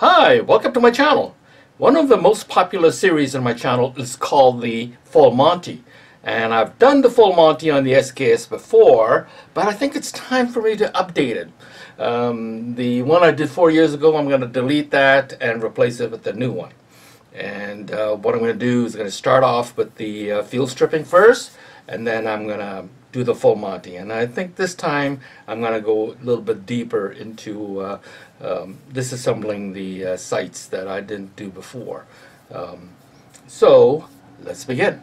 Hi, welcome to my channel. One of the most popular series on my channel is called the Full Monty. And I've done the Full Monty on the SKS before, but I think it's time for me to update it. Um, the one I did four years ago, I'm going to delete that and replace it with the new one. And uh, what I'm going to do is going to start off with the uh, field stripping first, and then I'm going to do the full Monty. And I think this time I'm going to go a little bit deeper into uh, um, disassembling the uh, sights that I didn't do before. Um, so let's begin.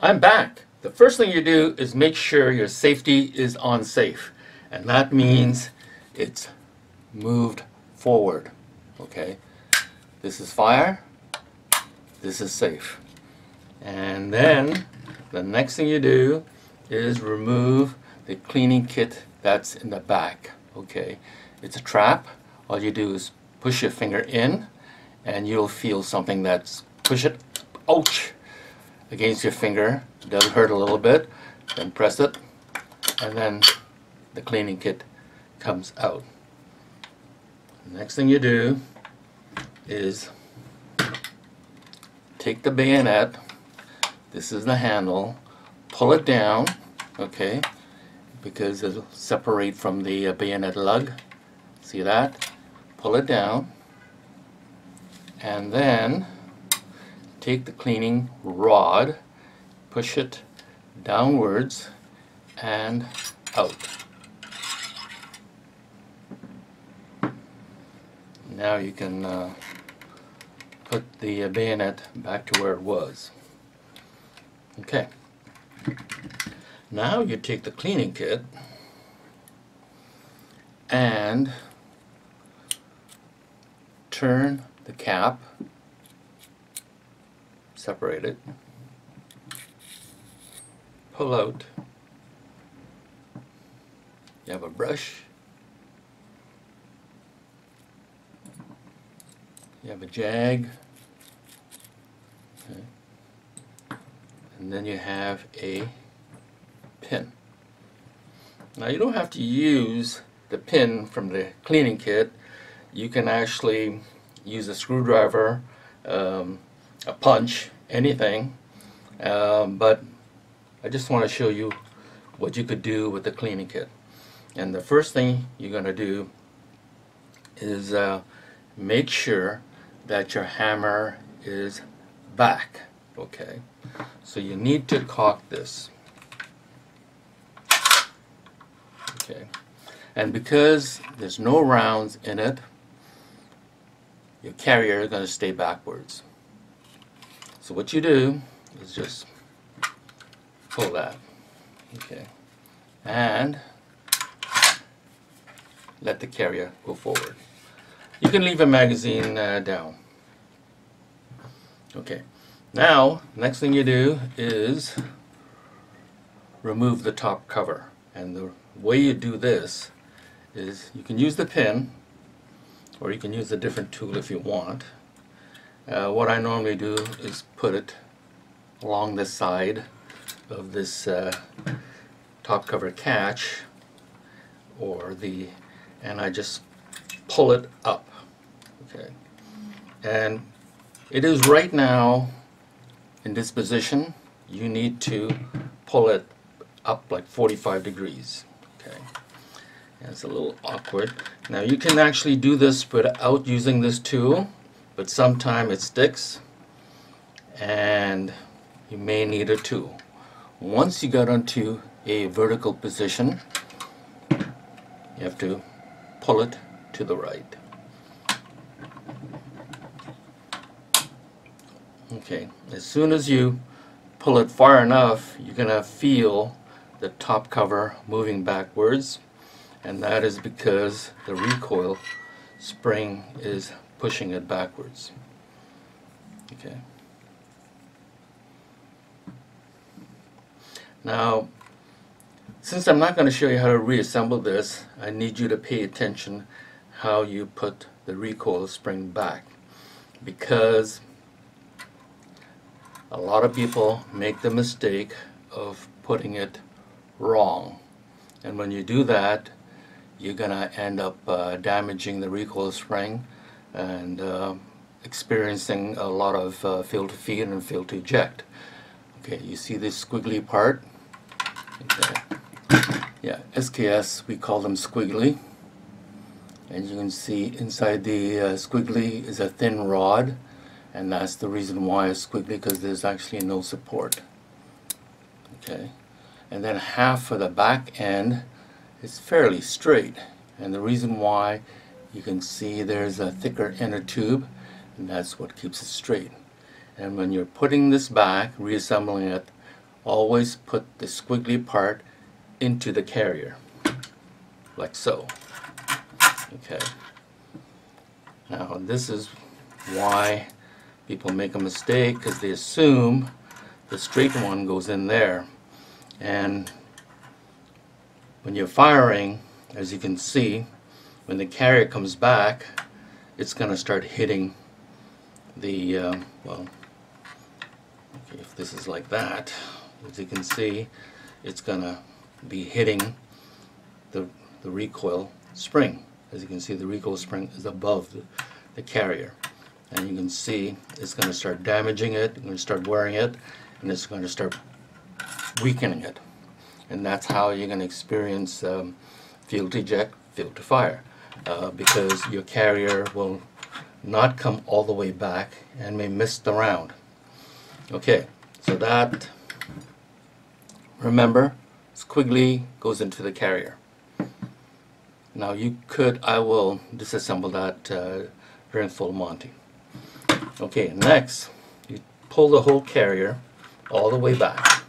I'm back. The first thing you do is make sure your safety is on safe. And that means it's moved forward. Okay? This is fire. This is safe. And then the next thing you do is remove the cleaning kit that's in the back. Okay, it's a trap. All you do is push your finger in and you'll feel something that's push it, ouch, against your finger. It does hurt a little bit. Then press it and then the cleaning kit comes out. Next thing you do is take the bayonet this is the handle. Pull it down, okay, because it'll separate from the uh, bayonet lug. See that? Pull it down. And then take the cleaning rod, push it downwards and out. Now you can uh, put the bayonet back to where it was. Okay. Now you take the cleaning kit and turn the cap, separate it, pull out, you have a brush, you have a jag, and then you have a pin. Now you don't have to use the pin from the cleaning kit. You can actually use a screwdriver, um, a punch, anything. Um, but I just want to show you what you could do with the cleaning kit. And the first thing you're going to do is uh, make sure that your hammer is back. Okay. So you need to cock this. Okay. And because there's no rounds in it, your carrier is going to stay backwards. So what you do is just pull that. Okay. And let the carrier go forward. You can leave a magazine uh, down. Okay. Now, next thing you do is remove the top cover. And the way you do this is you can use the pin or you can use a different tool if you want. Uh, what I normally do is put it along the side of this uh, top cover catch or the and I just pull it up okay and it is right now in this position, you need to pull it up like 45 degrees. Okay, and it's a little awkward. Now you can actually do this without using this tool, but sometimes it sticks and you may need a tool. Once you got onto a vertical position, you have to pull it to the right. Okay, as soon as you pull it far enough, you're going to feel the top cover moving backwards and that is because the recoil spring is pushing it backwards. Okay. Now, since I'm not going to show you how to reassemble this, I need you to pay attention how you put the recoil spring back because a lot of people make the mistake of putting it wrong and when you do that you're gonna end up uh, damaging the recoil spring and uh, experiencing a lot of uh, fail to feed and fail to eject. Okay, you see this squiggly part? Okay. Yeah, SKS, we call them squiggly. And you can see inside the uh, squiggly is a thin rod, and that's the reason why it's squiggly, because there's actually no support. Okay, and then half of the back end is fairly straight, and the reason why you can see there's a thicker inner tube, and that's what keeps it straight. And when you're putting this back, reassembling it, always put the squiggly part into the carrier, like so. Okay. Now this is why people make a mistake because they assume the straight one goes in there. And when you're firing as you can see when the carrier comes back it's going to start hitting the uh, well okay, if this is like that as you can see it's going to be hitting the, the recoil spring. As you can see the recoil spring is above the, the carrier and you can see it's going to start damaging it, it's going to start wearing it and it's going to start weakening it and that's how you're going to experience um, to eject, fail to fire uh, because your carrier will not come all the way back and may miss the round. Okay, so that, remember, squiggly goes into the carrier. Now you could, I will disassemble that uh, during full Monty. Okay, next, you pull the whole carrier all the way back.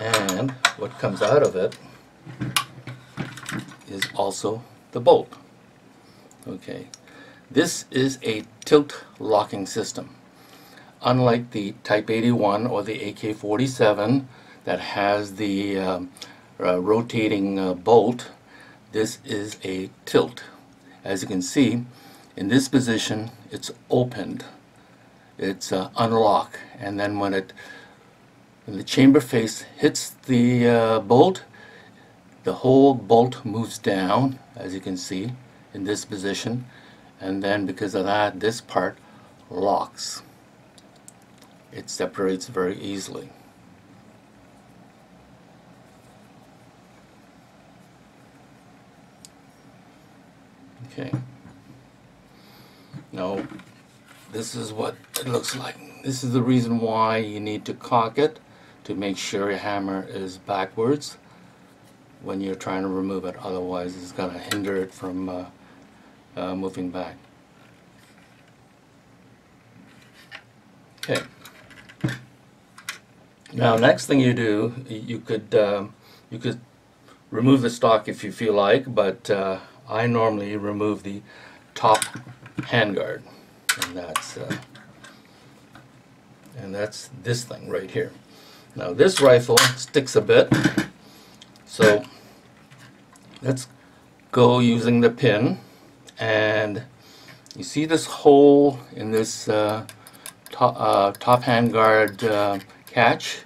And what comes out of it is also the bolt. Okay, this is a tilt locking system. Unlike the Type 81 or the AK-47 that has the um, uh, rotating uh, bolt, this is a tilt. As you can see, in this position, it's opened. It's uh, unlocked, and then when it when the chamber face hits the uh, bolt, the whole bolt moves down, as you can see, in this position, and then because of that, this part locks. It separates very easily. Okay. Now, this is what it looks like. This is the reason why you need to cock it to make sure your hammer is backwards when you're trying to remove it. Otherwise, it's going to hinder it from uh, uh, moving back. Okay. Now, next thing you do, you could um, you could remove the stock if you feel like, but uh, I normally remove the top handguard, and that's uh, and that's this thing right here. Now this rifle sticks a bit, so let's go using the pin, and you see this hole in this uh, top, uh, top handguard uh, catch?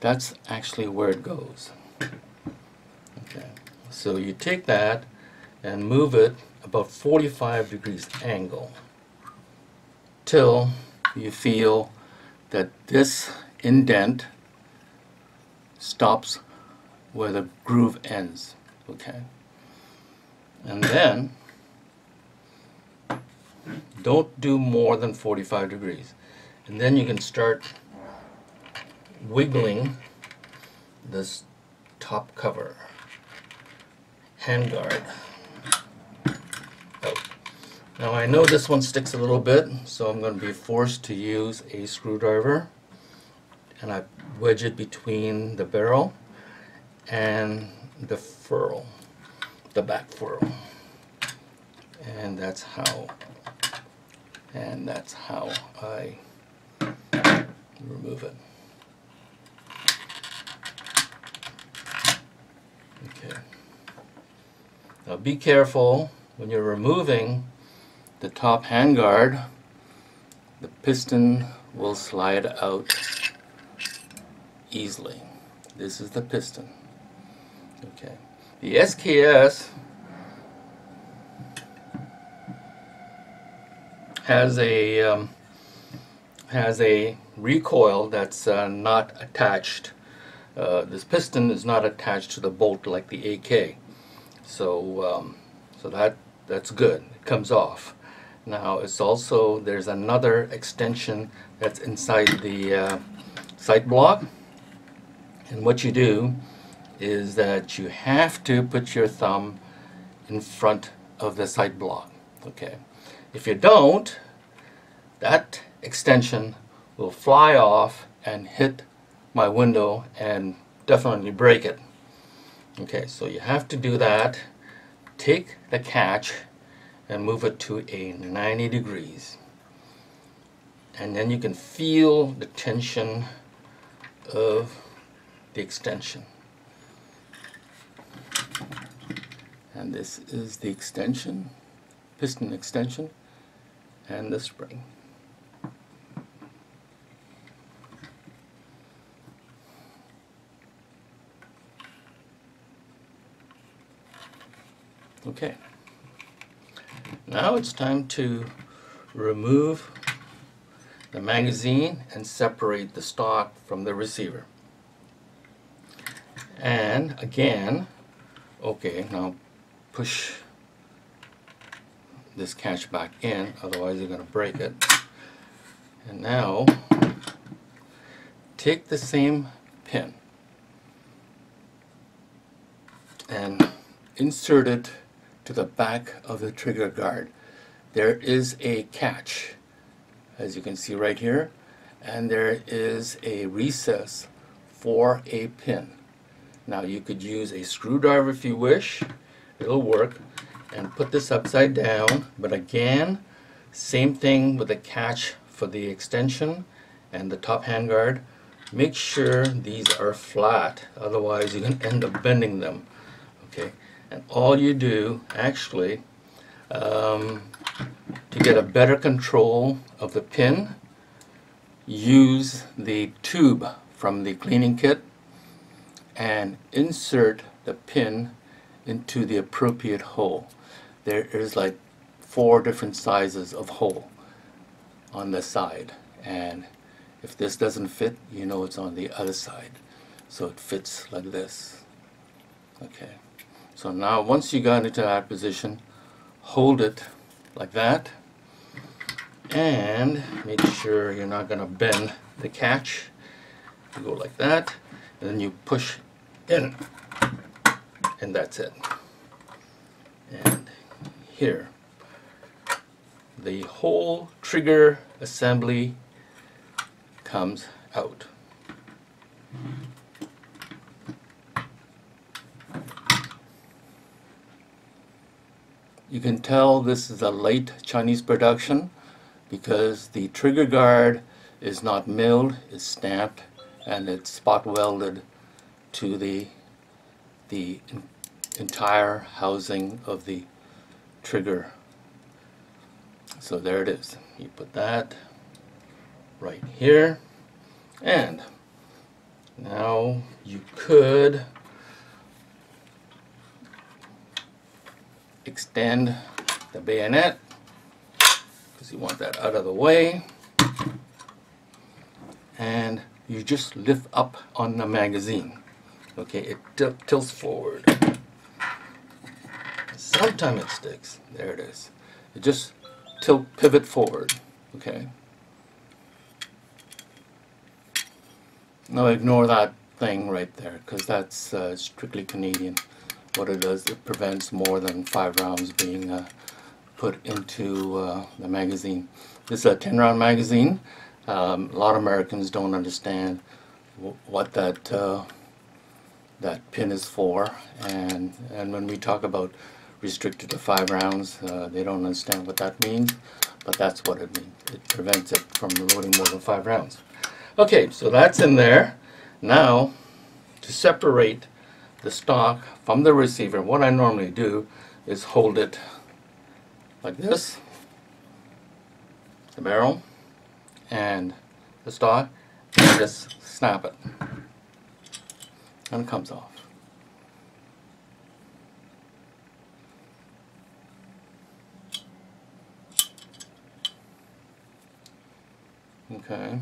That's actually where it goes. Okay, so you take that and move it about 45 degrees angle till you feel that this indent stops where the groove ends okay? And then don't do more than 45 degrees. And then you can start wiggling this top cover. Handguard now I know this one sticks a little bit, so I'm going to be forced to use a screwdriver and I wedge it between the barrel and the ferrule, the back ferrule. And that's how, and that's how I remove it. Okay. Now be careful when you're removing the top handguard, the piston will slide out easily. This is the piston. Okay. The SKS has a um, has a recoil that's uh, not attached. Uh, this piston is not attached to the bolt like the AK, so um, so that that's good. It comes off. Now it's also there's another extension that's inside the uh, sight block, and what you do is that you have to put your thumb in front of the sight block. Okay. If you don't, that extension will fly off and hit my window and definitely break it. Okay, so you have to do that. Take the catch and move it to a 90 degrees. And then you can feel the tension of the extension. And this is the extension, piston extension, and the spring. Okay. Now it's time to remove the magazine and separate the stock from the receiver. And again, okay, now push this catch back in, otherwise you're going to break it. And now take the same pin and insert it to the back of the trigger guard. There is a catch, as you can see right here, and there is a recess for a pin. Now you could use a screwdriver if you wish, it'll work, and put this upside down, but again, same thing with the catch for the extension and the top handguard. Make sure these are flat, otherwise you can end up bending them. Okay, and all you do actually um, to get a better control of the pin use the tube from the cleaning kit and insert the pin into the appropriate hole. There is like four different sizes of hole on the side and if this doesn't fit you know it's on the other side. So it fits like this. Okay so now once you got into that position, hold it like that and make sure you're not going to bend the catch. You go like that and then you push in and that's it. And here the whole trigger assembly comes out. You can tell this is a late Chinese production because the trigger guard is not milled, it's stamped, and it's spot welded to the, the entire housing of the trigger. So there it is. You put that right here and now you could extend the bayonet because you want that out of the way. And you just lift up on the magazine okay? It tilts forward. Sometimes it sticks. There it is. It just tilt pivot forward okay? Now ignore that thing right there because that's uh, strictly Canadian what it does, it prevents more than five rounds being uh, put into uh, the magazine. This is a 10 round magazine. Um, a lot of Americans don't understand what that uh, that pin is for and and when we talk about restricted to five rounds uh, they don't understand what that means but that's what it means it prevents it from loading more than five rounds okay so that's in there now to separate the stock from the receiver, what I normally do is hold it like this, the barrel, and the stock, and just snap it. And it comes off. Okay.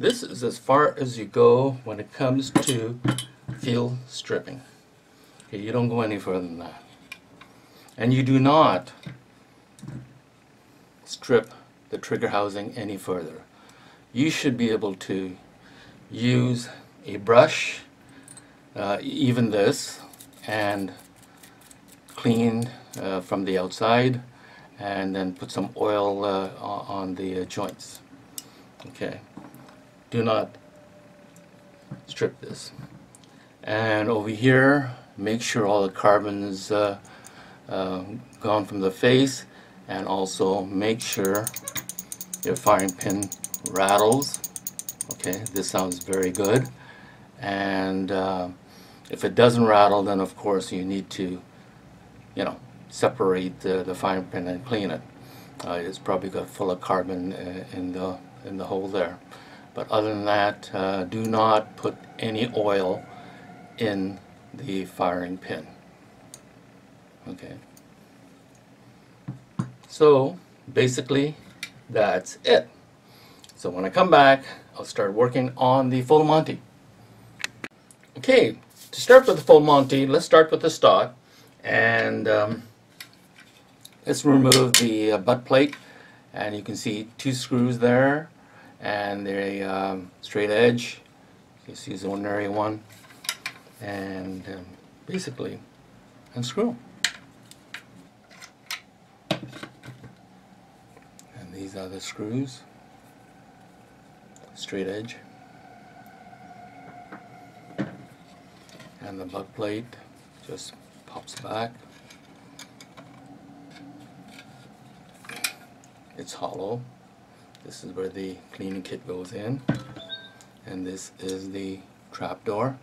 This is as far as you go when it comes to field stripping. Okay, you don't go any further than that. And you do not strip the trigger housing any further. You should be able to use a brush, uh, even this, and clean uh, from the outside and then put some oil uh, on the uh, joints. Okay do not strip this. And over here, make sure all the carbon is uh, uh, gone from the face and also make sure your firing pin rattles. Okay, this sounds very good. And uh, if it doesn't rattle, then of course you need to, you know, separate the, the firing pin and clean it. Uh, it's probably got full of carbon uh, in the in the hole there. But other than that, uh, do not put any oil in the firing pin. Okay. So basically, that's it. So when I come back, I'll start working on the full Monty. Okay, to start with the full Monty, let's start with the stock. And um, let's remove the uh, butt plate. And you can see two screws there and they're a um, straight edge. Just use the ordinary one and um, basically unscrew. And these are the screws, straight edge. And the butt plate just pops back. It's hollow. This is where the cleaning kit goes in. And this is the trap door.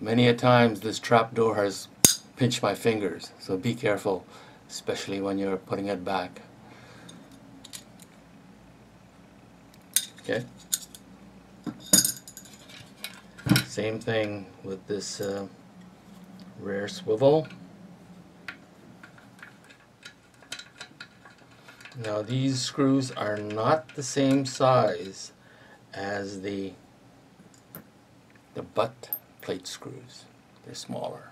Many a times this trap door has pinched my fingers, so be careful, especially when you're putting it back. Okay. Same thing with this uh, rear swivel. Now these screws are not the same size as the the butt plate screws. They're smaller.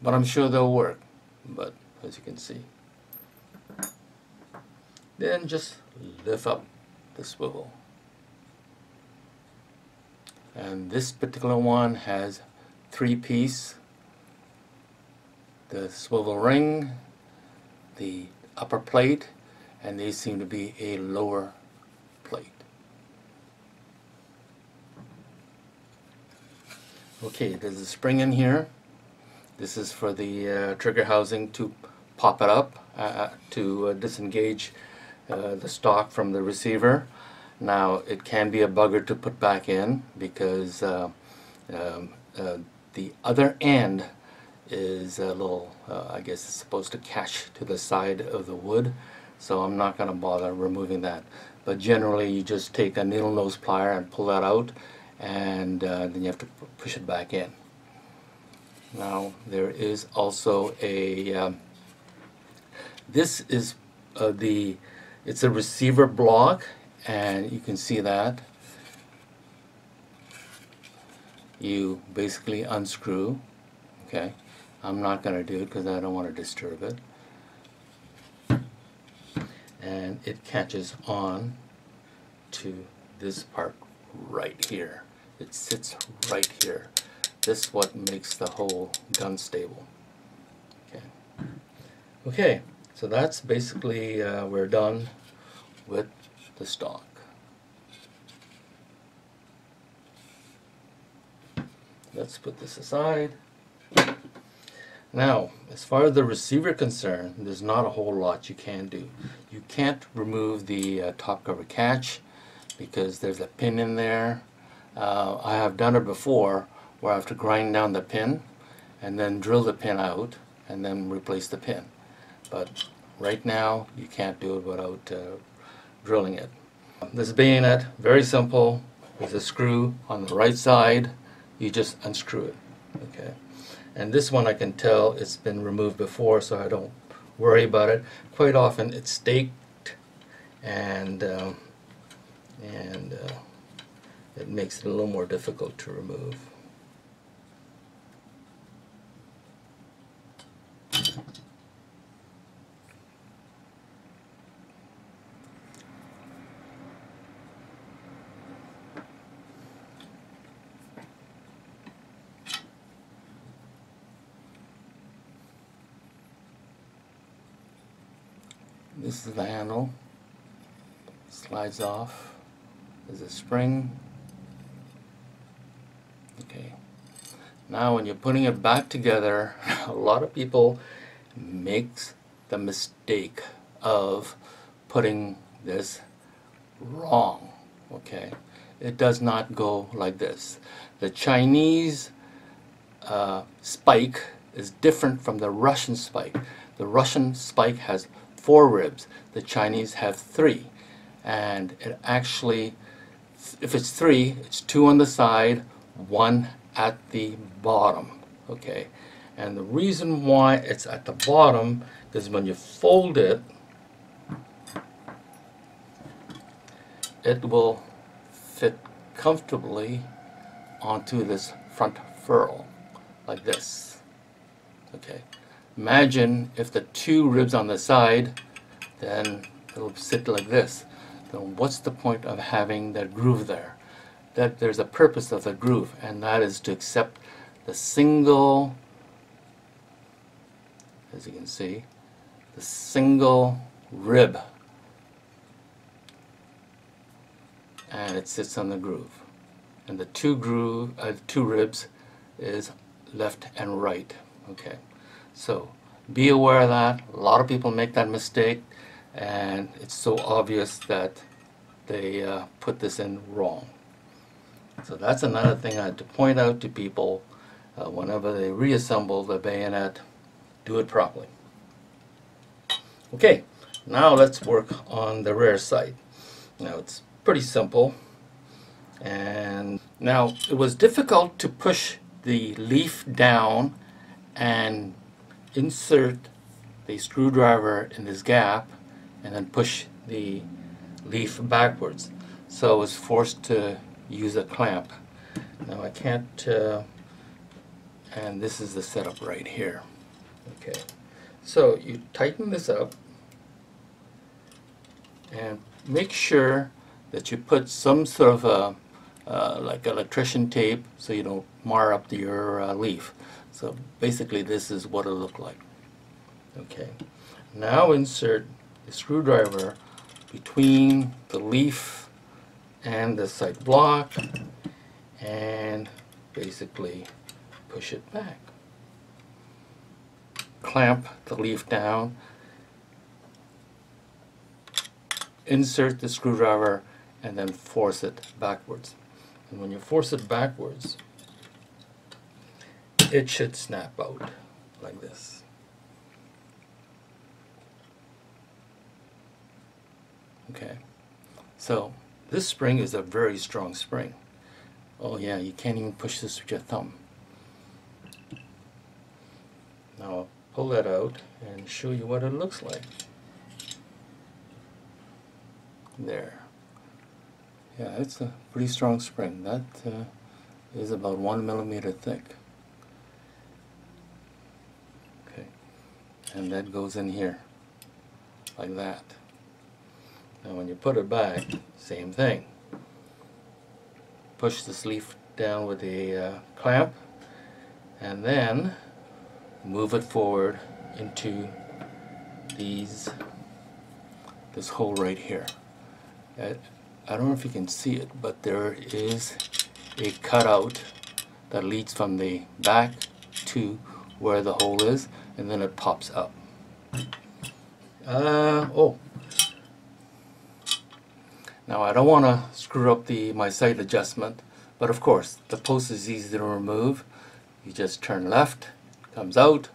But I'm sure they'll work. But as you can see. Then just lift up the swivel. And this particular one has three piece. The swivel ring, the upper plate and these seem to be a lower plate. Okay, there's a spring in here. This is for the uh, trigger housing to pop it up uh, uh to uh, disengage uh, the stock from the receiver. Now it can be a bugger to put back in because uh, um, the other end is a little, uh, I guess it's supposed to catch to the side of the wood so I'm not going to bother removing that. But generally you just take a needle nose plier and pull that out and uh, then you have to push it back in. Now there is also a um, this is uh, the it's a receiver block and you can see that. You basically unscrew okay I'm not going to do it because I don't want to disturb it. And it catches on to this part right here. It sits right here. This is what makes the whole gun stable. Okay, okay so that's basically, uh, we're done with the stock. Let's put this aside. Now, as far as the receiver concerned, there's not a whole lot you can do. You can't remove the uh, top cover catch because there's a pin in there. Uh, I have done it before where I have to grind down the pin and then drill the pin out and then replace the pin. But right now you can't do it without uh, drilling it. This bayonet, very simple. There's a screw on the right side. you just unscrew it. Okay, and this one I can tell it's been removed before, so I don't worry about it. Quite often it's staked, and um, and uh, it makes it a little more difficult to remove. This is the handle. Slides off. There's a spring. Okay. Now when you're putting it back together, a lot of people makes the mistake of putting this wrong. Okay. It does not go like this. The Chinese uh, spike is different from the Russian spike. The Russian spike has four ribs. The Chinese have three. And it actually, if it's three, it's two on the side, one at the bottom. Okay. And the reason why it's at the bottom is when you fold it, it will fit comfortably onto this front ferrule like this. Okay. Imagine if the two ribs on the side, then it'll sit like this. Then what's the point of having that groove there? That there's a purpose of the groove, and that is to accept the single, as you can see, the single rib. And it sits on the groove. And the two groove, uh, two ribs is left and right. Okay. So be aware of that. A lot of people make that mistake and it's so obvious that they uh, put this in wrong. So that's another thing I had to point out to people uh, whenever they reassemble the bayonet, do it properly. Okay, now let's work on the rear sight. Now it's pretty simple and now it was difficult to push the leaf down and insert the screwdriver in this gap and then push the leaf backwards. So I was forced to use a clamp. Now I can't, uh, and this is the setup right here. Okay, so you tighten this up and make sure that you put some sort of a, uh, like electrician tape so you don't mar up your uh, leaf. So basically this is what it looked like. Okay. Now insert the screwdriver between the leaf and the sight block and basically push it back. Clamp the leaf down, insert the screwdriver and then force it backwards. And when you force it backwards, it should snap out like this. Okay, so this spring is a very strong spring. Oh yeah, you can't even push this with your thumb. Now I'll pull that out and show you what it looks like. There. Yeah, it's a pretty strong spring. That uh, is about one millimeter thick. And that goes in here like that. Now when you put it back, same thing. Push the sleeve down with the uh, clamp and then move it forward into these this hole right here. I don't know if you can see it, but there is a cutout that leads from the back to where the hole is and then it pops up. Uh, oh. Now I don't want to screw up the my sight adjustment, but of course the post is easy to remove. You just turn left, comes out,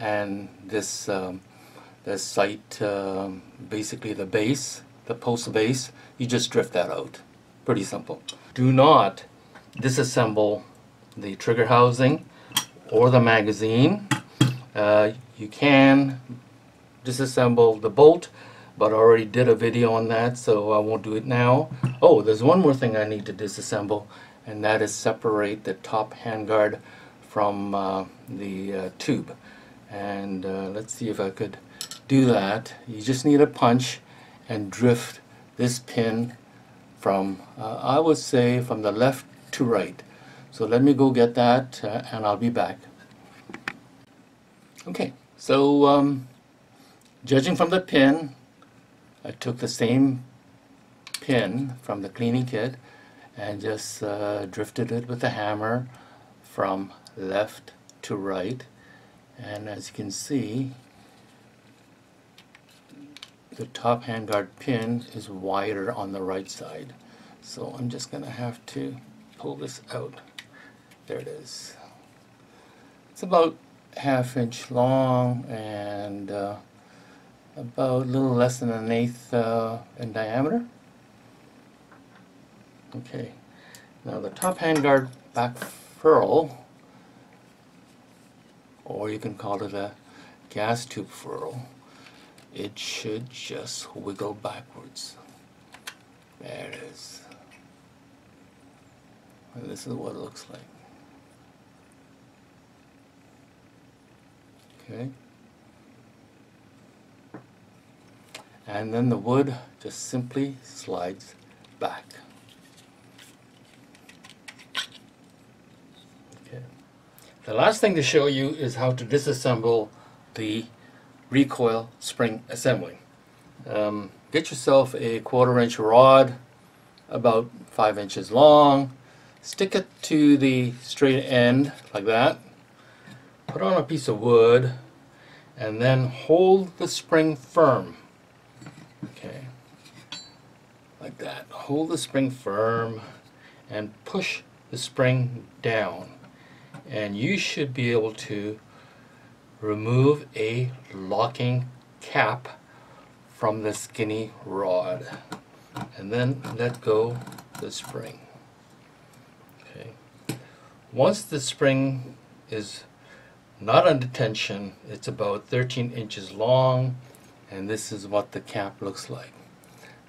and this um, this sight, um, basically the base, the post base, you just drift that out. Pretty simple. Do not disassemble the trigger housing or the magazine. Uh, you can disassemble the bolt but I already did a video on that so I won't do it now. Oh there's one more thing I need to disassemble and that is separate the top handguard from uh, the uh, tube and uh, let's see if I could do that. You just need a punch and drift this pin from uh, I would say from the left to right. So let me go get that and I'll be back. Okay, so um, judging from the pin, I took the same pin from the cleaning kit and just uh, drifted it with the hammer from left to right. And as you can see the top handguard pin is wider on the right side. So I'm just gonna have to pull this out. There it is. It's about half inch long and uh, about a little less than an eighth uh, in diameter. Okay. Now the top handguard back ferrule, or you can call it a gas tube ferrule, it should just wiggle backwards. There it is. And this is what it looks like okay. And then the wood just simply slides back. Okay. The last thing to show you is how to disassemble the recoil spring assembly. Um, get yourself a quarter inch rod about five inches long. Stick it to the straight end like that put on a piece of wood and then hold the spring firm. Okay. Like that. Hold the spring firm and push the spring down. And you should be able to remove a locking cap from the skinny rod and then let go the spring. Okay. Once the spring is not under tension. It's about 13 inches long and this is what the cap looks like.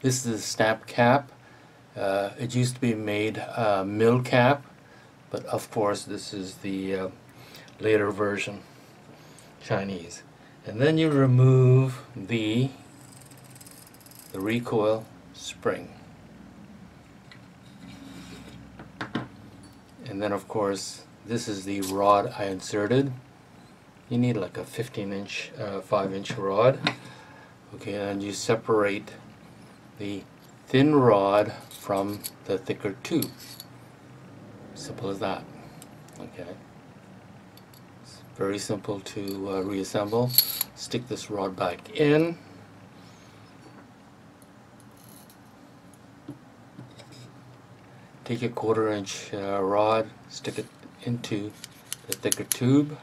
This is a snap cap. Uh, it used to be made uh, mill cap but of course this is the uh, later version Chinese and then you remove the the recoil spring and then of course this is the rod I inserted you need like a 15 inch uh, 5 inch rod. Okay and you separate the thin rod from the thicker tube. Simple as that. Okay. It's very simple to uh, reassemble. Stick this rod back in. Take a quarter inch uh, rod stick it into the thicker tube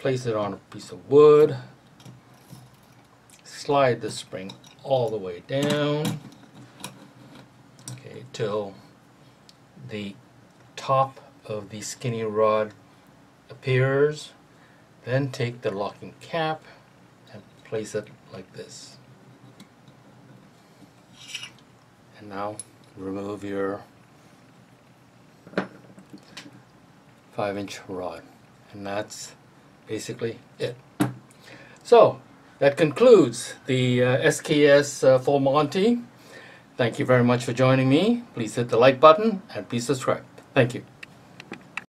place it on a piece of wood, slide the spring all the way down, okay, till the top of the skinny rod appears. Then take the locking cap and place it like this. And now remove your 5 inch rod and that's basically it. So that concludes the uh, SKS uh, Monty. Thank you very much for joining me. Please hit the like button and please subscribe. Thank you.